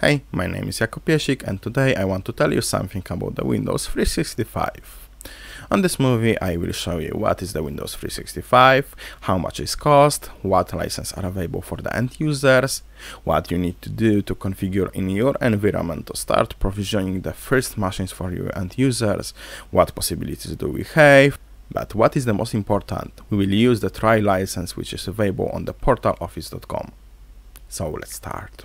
Hey, my name is Jakub Piesik and today I want to tell you something about the Windows 365. On this movie I will show you what is the Windows 365, how much it costs, what licenses are available for the end users, what you need to do to configure in your environment to start provisioning the first machines for your end users, what possibilities do we have, but what is the most important, we will use the trial license which is available on the portal.office.com. So let's start.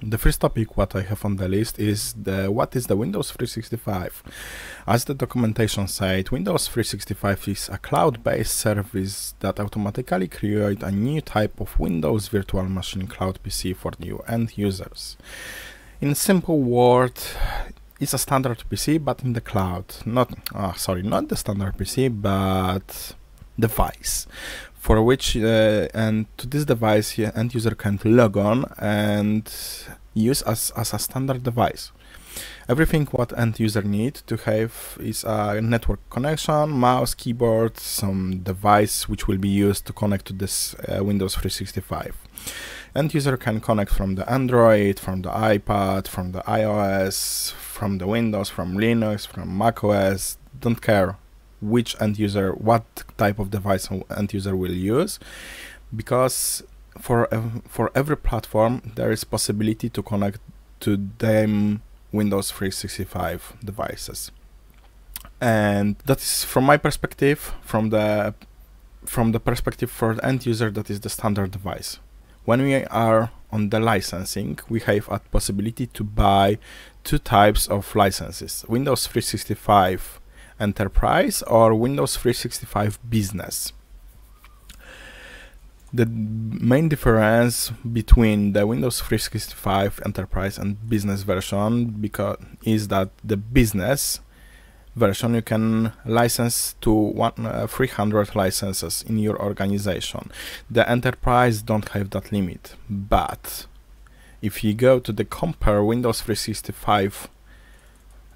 The first topic what I have on the list is the what is the Windows 365. As the documentation said, Windows 365 is a cloud-based service that automatically create a new type of Windows Virtual Machine Cloud PC for new end users. In simple words, it's a standard PC but in the cloud. Not oh, sorry, not the standard PC but device. For which uh, and to this device end user can log on and use as, as a standard device. Everything what end user need to have is a network connection mouse keyboard some device which will be used to connect to this uh, windows 365 end user can connect from the android from the ipad from the ios from the windows from linux from mac os don't care which end user, what type of device end user will use, because for for every platform there is possibility to connect to them Windows 365 devices, and that is from my perspective, from the from the perspective for the end user, that is the standard device. When we are on the licensing, we have a possibility to buy two types of licenses: Windows 365 Enterprise or Windows 365 Business. The main difference between the Windows 365 Enterprise and Business version because is that the Business version you can license to one, uh, 300 licenses in your organization. The Enterprise don't have that limit, but if you go to the compare Windows 365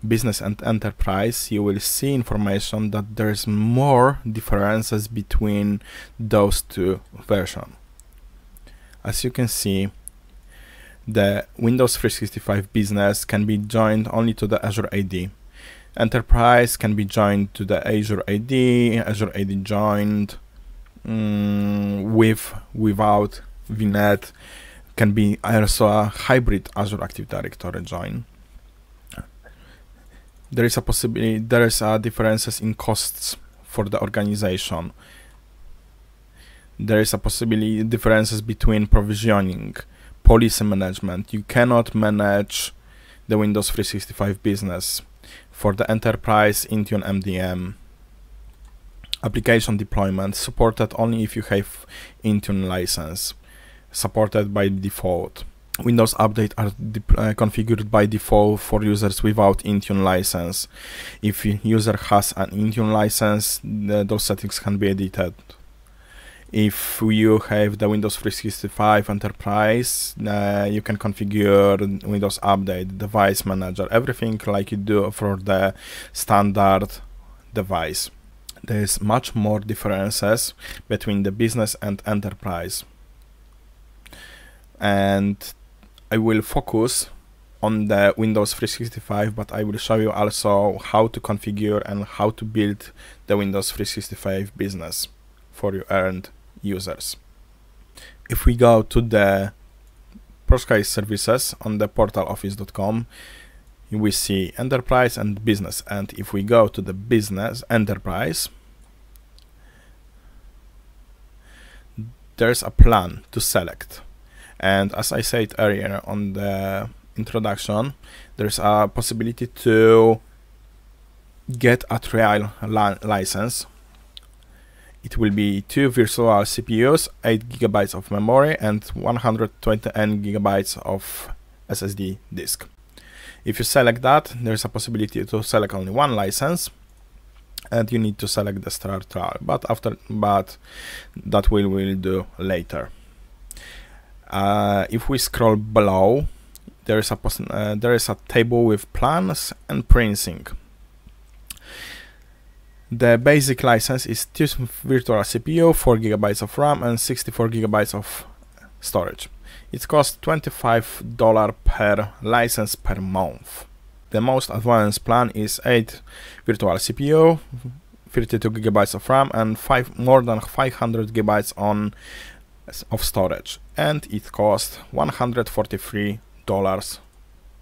business and enterprise, you will see information that there's more differences between those two versions. As you can see, the Windows 365 business can be joined only to the Azure AD. Enterprise can be joined to the Azure AD, Azure AD joined mm, with without VNet can be also a hybrid Azure Active Directory join. There is a possibility there is a differences in costs for the organization. There is a possibility differences between provisioning policy management. You cannot manage the windows 365 business for the enterprise intune mdm application deployment supported only if you have intune license supported by default Windows Update are uh, configured by default for users without Intune license. If user has an Intune license, those settings can be edited. If you have the Windows 365 Enterprise, uh, you can configure Windows Update, Device Manager, everything like you do for the standard device. There is much more differences between the business and enterprise and I will focus on the Windows 365, but I will show you also how to configure and how to build the Windows 365 business for your end users. If we go to the purchase services on the portal.office.com, we see enterprise and business. And if we go to the business enterprise, there's a plan to select. And as I said earlier on the introduction, there's a possibility to get a trial li license. It will be two virtual CPUs, 8 gigabytes of memory, and 120 gigabytes of SSD disk. If you select that, there's a possibility to select only one license, and you need to select the start trial. But after, but that we will do later. Uh, if we scroll below, there is a uh, there is a table with plans and pricing. The basic license is 2 virtual CPU, 4 GB of RAM and 64 GB of storage. It costs $25 per license per month. The most advanced plan is 8 virtual CPU, 32 GB of RAM and five, more than 500 GB on of storage and it costs 143 dollars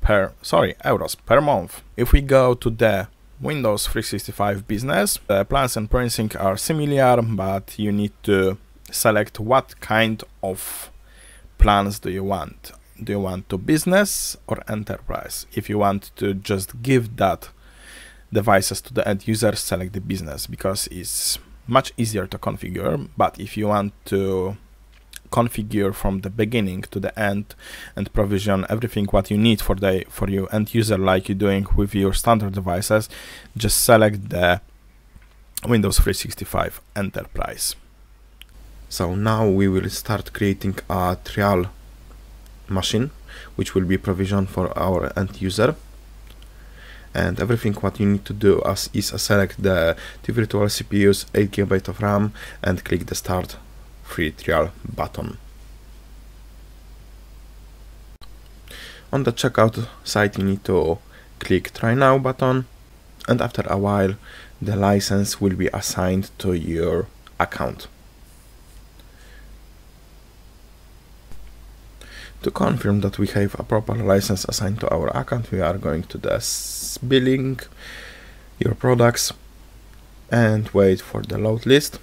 per sorry euros per month if we go to the windows 365 business. The plans and pricing are similar but you need to select what kind of plans do you want. Do you want to business or enterprise? If you want to just give that devices to the end user select the business because it's much easier to configure. But if you want to configure from the beginning to the end and provision everything what you need for the for you end user like you're doing with your standard devices just select the Windows 365 Enterprise. So now we will start creating a trial machine which will be provisioned for our end user. And everything what you need to do as is select the two virtual CPUs 8 GB of RAM and click the start free trial button. On the checkout site you need to click try now button and after a while the license will be assigned to your account. To confirm that we have a proper license assigned to our account we are going to the billing your products and wait for the load list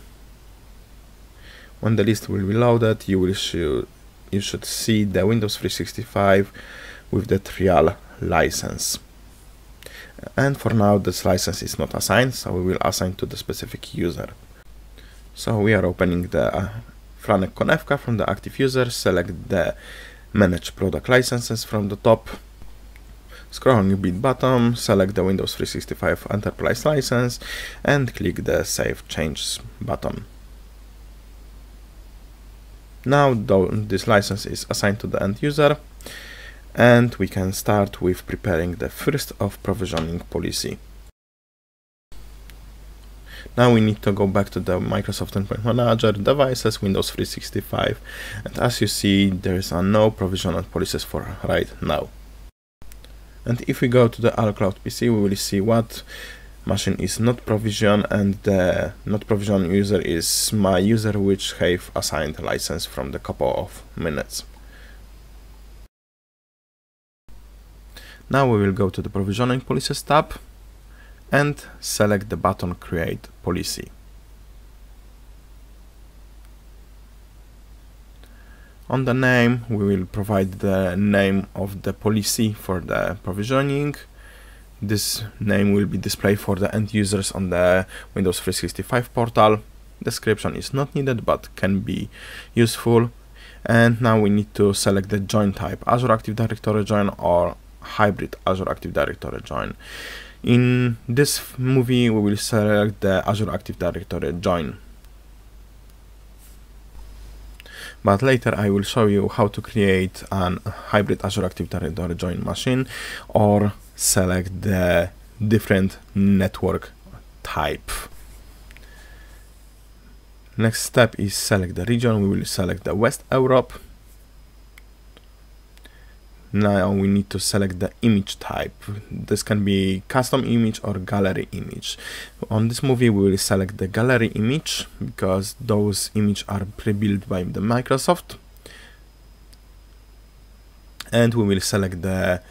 when the list will be loaded you will should you should see the Windows 365 with the trial license. And for now this license is not assigned so we will assign to the specific user. So we are opening the uh, Franek Konevka from the active user select the manage product licenses from the top scrolling bit bottom select the Windows 365 enterprise license and click the save changes button now this license is assigned to the end user and we can start with preparing the first of provisioning policy. Now we need to go back to the Microsoft Endpoint Manager, Devices, Windows 365 and as you see there is a no provisional policies for right now. And if we go to the All Cloud PC we will see what machine is not provision and the not provision user is my user which have assigned license from the couple of minutes. Now we will go to the provisioning policies tab and select the button create policy. On the name we will provide the name of the policy for the provisioning this name will be displayed for the end users on the Windows 365 portal. Description is not needed but can be useful. And now we need to select the join type, Azure Active Directory join or hybrid Azure Active Directory join. In this movie we will select the Azure Active Directory join. But later I will show you how to create an hybrid Azure Active Directory join machine or select the different network type. Next step is select the region. We will select the West Europe. Now we need to select the image type. This can be custom image or gallery image. On this movie we will select the gallery image because those images are pre-built by the Microsoft. And we will select the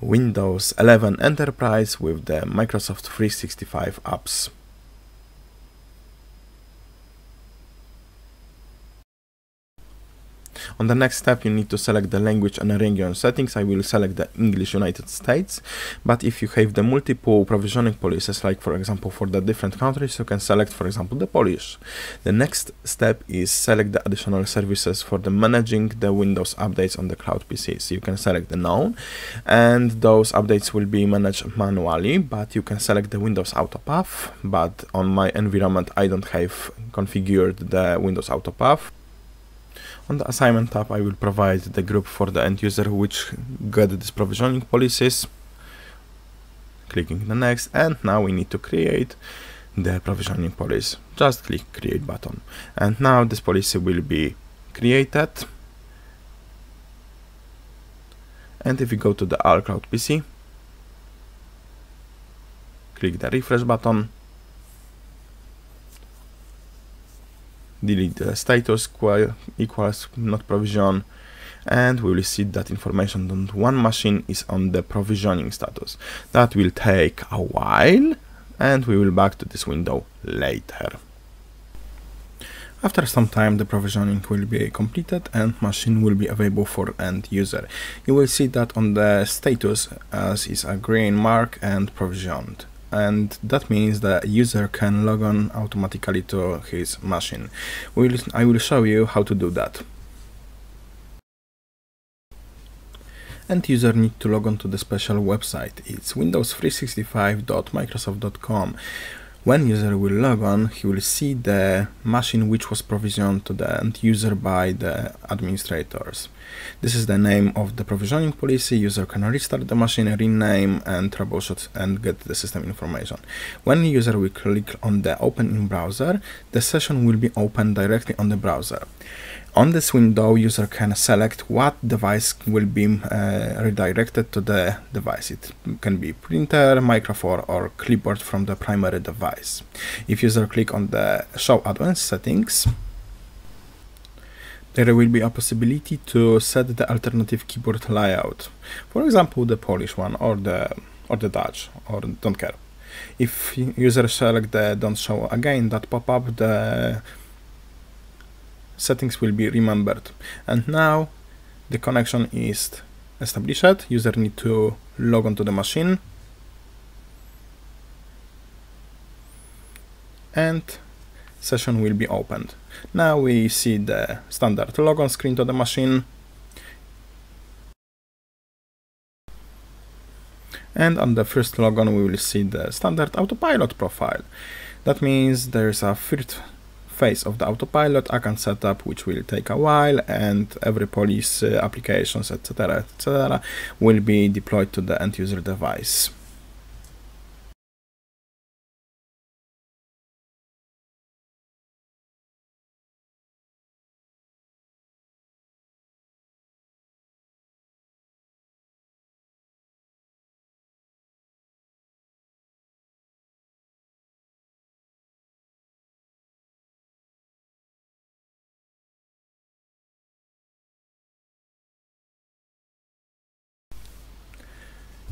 Windows 11 Enterprise with the Microsoft 365 apps. On the next step, you need to select the language and region settings. I will select the English United States, but if you have the multiple provisioning policies, like for example for the different countries, you can select for example the Polish. The next step is select the additional services for the managing the Windows updates on the cloud PCs. You can select the known, and those updates will be managed manually, but you can select the Windows Autopatch, but on my environment I don't have configured the Windows Autopatch. On the assignment tab, I will provide the group for the end user which got these provisioning policies. Clicking the next, and now we need to create the provisioning policy. Just click create button. And now this policy will be created. And if you go to the All Cloud PC, click the refresh button, delete the status equals not provision, and we will see that information on one machine is on the provisioning status. That will take a while and we will back to this window later. After some time the provisioning will be completed and machine will be available for end user. You will see that on the status as is a green mark and provisioned and that means the user can log on automatically to his machine. We'll, I will show you how to do that. End user need to log on to the special website. It's windows365.microsoft.com. When user will log on, he will see the machine which was provisioned to the end user by the administrators. This is the name of the provisioning policy. User can restart the machine, rename and troubleshoot and get the system information. When user will click on the open in browser, the session will be opened directly on the browser. On this window, user can select what device will be uh, redirected to the device. It can be printer, microphone or clipboard from the primary device. If user click on the show advanced settings, there will be a possibility to set the alternative keyboard layout. For example, the Polish one or the or the Dutch or don't care. If user select the don't show again that pop up the settings will be remembered. And now the connection is established. User need to log onto the machine. And session will be opened. Now we see the standard logon screen to the machine. And on the first logon we will see the standard autopilot profile. That means there's a first phase of the autopilot I can set up, which will take a while, and every police uh, applications, etc., etc., will be deployed to the end user device.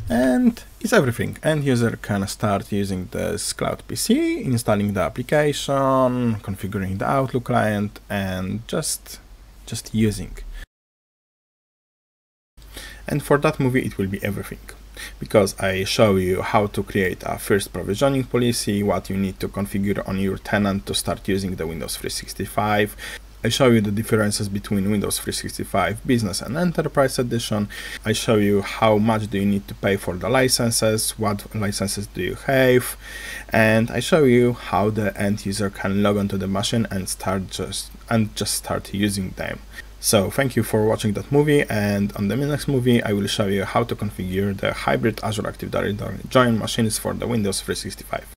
And it's everything. End user can start using this Cloud PC, installing the application, configuring the Outlook client, and just just using. And for that movie, it will be everything. Because I show you how to create a first provisioning policy, what you need to configure on your tenant to start using the Windows 365, I show you the differences between Windows 365 Business and Enterprise Edition. I show you how much do you need to pay for the licenses, what licenses do you have, and I show you how the end user can log onto the machine and start just and just start using them. So thank you for watching that movie and on the next movie I will show you how to configure the hybrid Azure Active Directory join machines for the Windows 365.